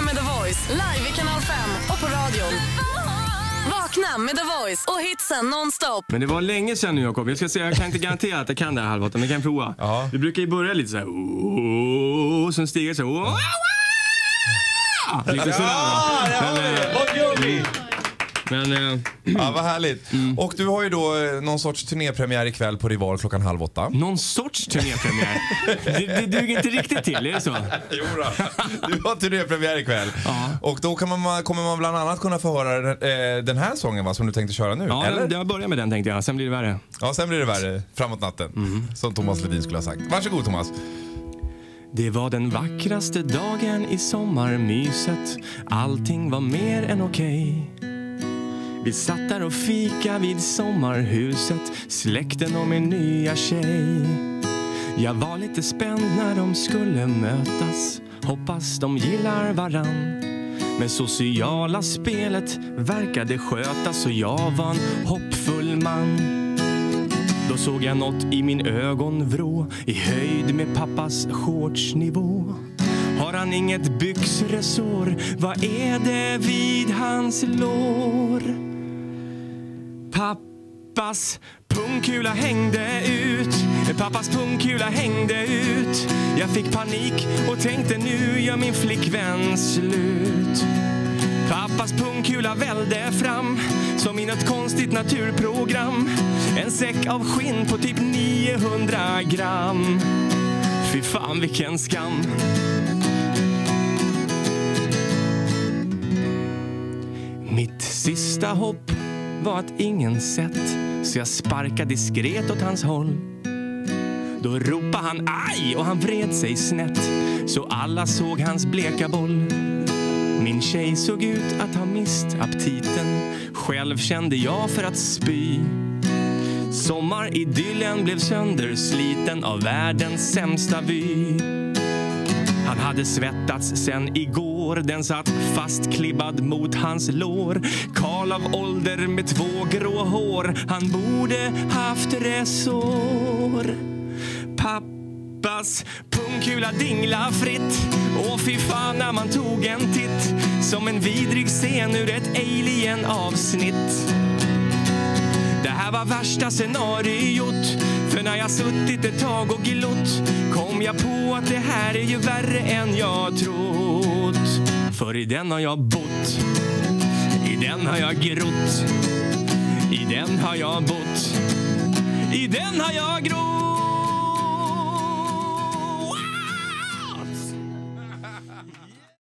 Vakna med The Voice live i kanal 5 och på radion. Vakna med The Voice och hitsen nonstop. Men det var länge sedan nu Jakob. Jag ska säga, jag kan inte garantera att jag kan det här halvlåten, men jag kan prova. Ja. Vi brukar ju börja lite så här. "Åh", sen stiger det så här. "Åh, "Åh". Lite sådär. va? Men, eh, Vad gör vi? Men eh, Ja, vad härligt. Och du har ju då eh, någon sorts turnépremiär ikväll på Rival klockan halv åtta. någon sorts turnépremiär. Det, det duger inte riktigt till, är det så? Jo då. Du har turnépremiär ikväll. Och då kan man, kommer man bland annat kunna få höra den, eh, den här sången va, som du tänkte köra nu. Ja, eller? jag börjar med den tänkte jag, sen blir det värre. Ja, sen blir det värre framåt natten. Som Thomas Ledin skulle ha sagt. Varsågod Thomas. Det var den vackraste dagen i sommarmyset. Allting var mer än okej. Vi satt där och fika vid sommarhuset, släkten och min nya tjej. Jag var lite spänd när de skulle mötas, hoppas de gillar varann. Men sociala spelet verkade skötas och jag var en hoppfull man. Då såg jag något i min ögonvrå i höjd med pappas shortsnivå. Har han inget byxresår? Vad är det vid hans lår? Pappas pungkula hängde ut. Eh, pappas pungkula hängde ut. Jag fick panik och tänkte nu gör min flickvän slut. Pappas pungkula välde fram som i något konstigt naturprogram. En säck av skinn på typ 900 gram. Fy fan vilken skam. Mitt sista hopp var att ingen sett så jag sparkade diskret åt hans håll. Då ropade han aj och han vred sig snett så alla såg hans bleka boll. Min tjej såg ut att ha mist aptiten. Själv kände jag för att spy. Sommaridyllen blev söndersliten av världens sämsta vy. Han hade svettats sen igår, den satt fastklibbad mot hans lår. Karl av ålder med två grå hår, han borde haft resår. Pappas pungkula dingla fritt. åh fy fan när man tog en titt. Som en vidrig scen ur ett alien-avsnitt. Det här var värsta scenariot. För när jag suttit ett tag och glott kom jag på att det här är ju värre än jag trott. För i den har jag bott. I den har jag grott. I den har jag bott. I den har jag grott.